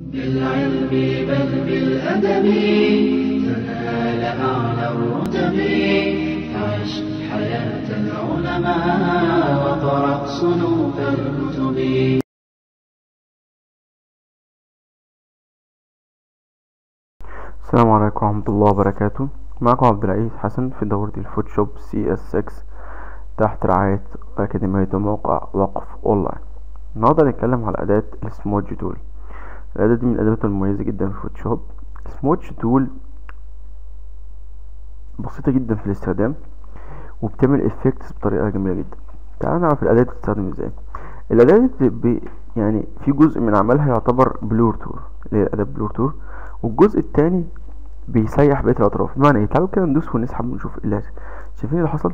بالعلم بل بالأدب تنال أعلى الرتب عش حياة العلماء واقرأ صنوف الكتب. السلام عليكم ورحمة الله وبركاته. معكم عبد العزيز حسن في دورة الفوتوشوب CS 6 تحت رعاية أكاديمية موقع وقف أونلاين. النهاردة هنتكلم على أداة ال smudge tool الأداة دي من الأدوات المميزة جدا في الفوتوشوب. ال smudge tool بسيطة جدا في الاستخدام وبتعمل effects بطريقة جميلة جدا. تعالوا نعرف الأداة دي بتستخدم إزاي. الأداة دي. يعني في جزء من عملها يعتبر blur tool اللي هي الأداة blur tool والجزء التاني بيسيح بقية الأطراف. بمعنى إيه؟ تعالوا كده ندوس ونسحب ونشوف إيه اللي شايفين اللي حصل؟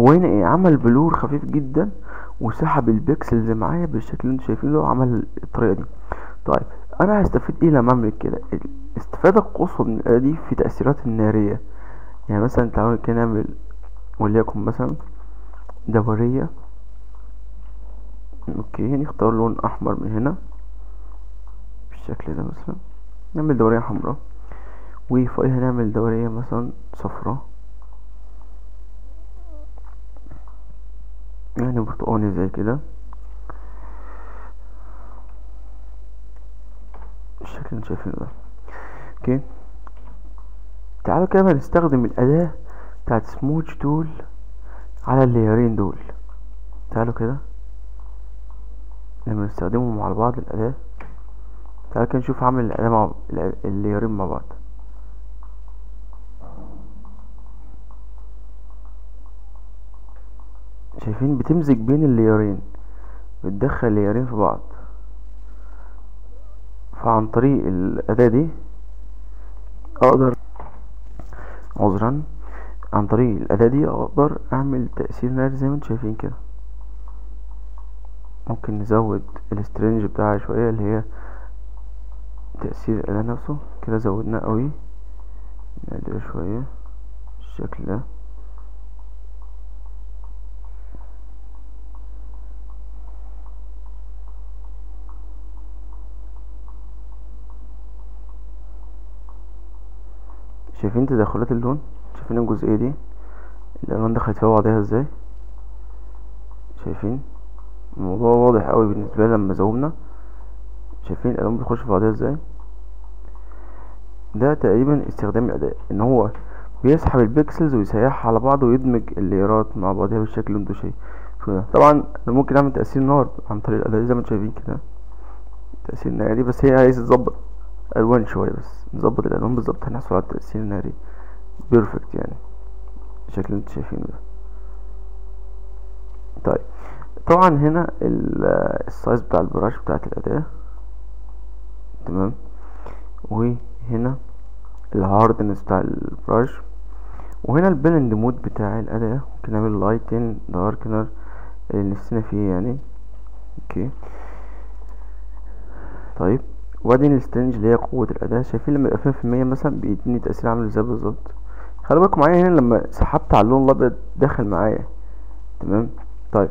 هو هنا إيه؟ عمل blur خفيف جدا وسحب ال pixels معايا بالشكل اللي أنتوا شايفينه ده وعمل الطريقة دي. طيب أنا هستفيد إيه لما أعمل كده؟ الاستفادة القصوى من الأداة دي في تأثيرات النارية. يعني مثلا تعالوا كده نعمل وليكن مثلا دايرة. okay نختار لون أحمر من هنا بالشكل ده مثلا. نعمل دايرة حمراء. وفوقها هنعمل دورية مثلا صفراء. يعني برتقاني زي كده بالشكل اللي شايفينه ده أوكي؟ تعالوا كده نستخدم الأداة بتاعت سموتش تول على الليرين دول. تعالوا كده. لما نستخدمهم مع بعض الأداة. تعالوا كده نشوف عمل الأداة مع الليرين مع بعض. شايفين؟ بتمزج بين الليرين بتدخل الليرين في بعض. فعن طريق الأداة دي أقدر عذرا عن طريق الأداة دي أقدر أعمل تأثير ناري زي ما أنتم شايفين كده. ممكن نزود السترينج بتاعها شوية اللي هي تأثير الأداة نفسه كده زودناه قوي. نقلل شوية بالشكل ده. شايفين تدخلات اللون؟ شايفين الجزئية دي؟ الألوان دخلت في بعضها إزاي؟ شايفين؟ الموضوع واضح قوي بالنسبة لما زومنا. شايفين الألوان بتخش في بعضها إزاي؟ ده تقريبا استخدام الأداء إن هو بيسحب البيكسلز ويسيحها على بعض ويدمج الليرات مع بعضها بالشكل شايفينه طبعا أنا ممكن أعمل تأثير نار عن طريق الأداة زي ما أنتوا شايفين كده. تأثير ناري بس هي عايز تظبط ألوان شوية بس. نظبط الألوان بالظبط. هنحصل على التأثير الناري. perfect يعني. الشكل اللي أنتوا شايفينه ده. طيب. طبعا هنا ال size بتاع ال brush بتاعت الأداة. تمام. وهنا ال hardness بتاع ال brush. وهنا ال blend mode بتاع الأداة. ممكن نعمل lighten darken اللي نفسنا فيه يعني. okay طيب. وبعدين ال strength اللي هي قوة الأداة شايفين لما يبقى في المية مثلا بيديني تأثير عامل إزاي بالظبط؟ خلي بالكم معايا هنا لما سحبت على اللون الأبيض دخل معايا. تمام؟ طيب.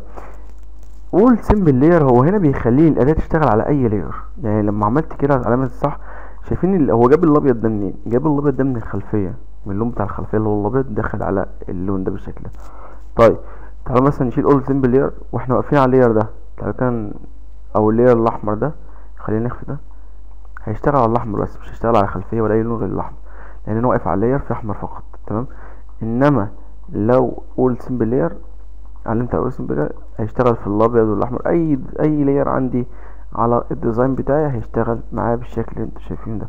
all sample layer هو هنا بيخليه الأداة تشتغل على أي layer يعني لما عملت كده علامة الصح شايفين هو جاب الأبيض ده منين؟ جاب الأبيض ده من الخلفية. من اللون بتاع الخلفية اللي هو الأبيض دخل على اللون ده بالشكل ده. طيب. تعالوا مثلا نشيل all sample layer وإحنا واقفين على ال layer ده. تعالوا كان أو ال layer الأحمر ده. خلينا نخفي ده. هيشتغل على الاحمر بس مش هيشتغل على خلفية ولا أي لون غير الاحمر لأن أنا واقف على layer في أحمر فقط تمام؟ إنما لو all sample layer علمت all sample layer هيشتغل في الأبيض والأحمر أي أي layer عندي على ال design بتاعي هيشتغل معاه بالشكل اللي أنتوا شايفينه ده.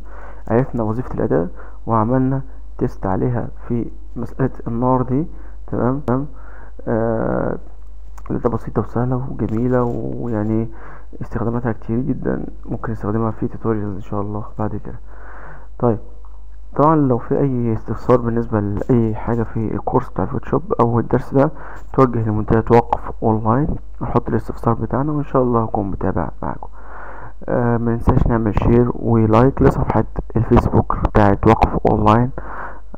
عرفنا وظيفة الأداة وعملنا test عليها في مسألة النار دي تمام؟ تمام؟ آه ده بسيطة وسهلة وجميلة ويعني استخداماتها كتير جدا. ممكن نستخدمها في tutorials إن شاء الله بعد كده. طيب طبعا لو في أي استفسار بالنسبة لأي حاجة في الكورس بتاع الفوتوشوب أو الدرس ده توجه لمنتدى وقف اونلاين نحط الاستفسار بتاعنا وإن شاء الله هكون متابع معاكم. آه ننساش نعمل share و like لصفحة الفيسبوك بتاعت وقف اونلاين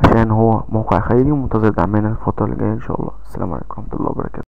عشان هو موقع خيري ومنتظر دعمنا الفترة اللي جاية إن شاء الله. السلام عليكم ورحمة الله وبركاته.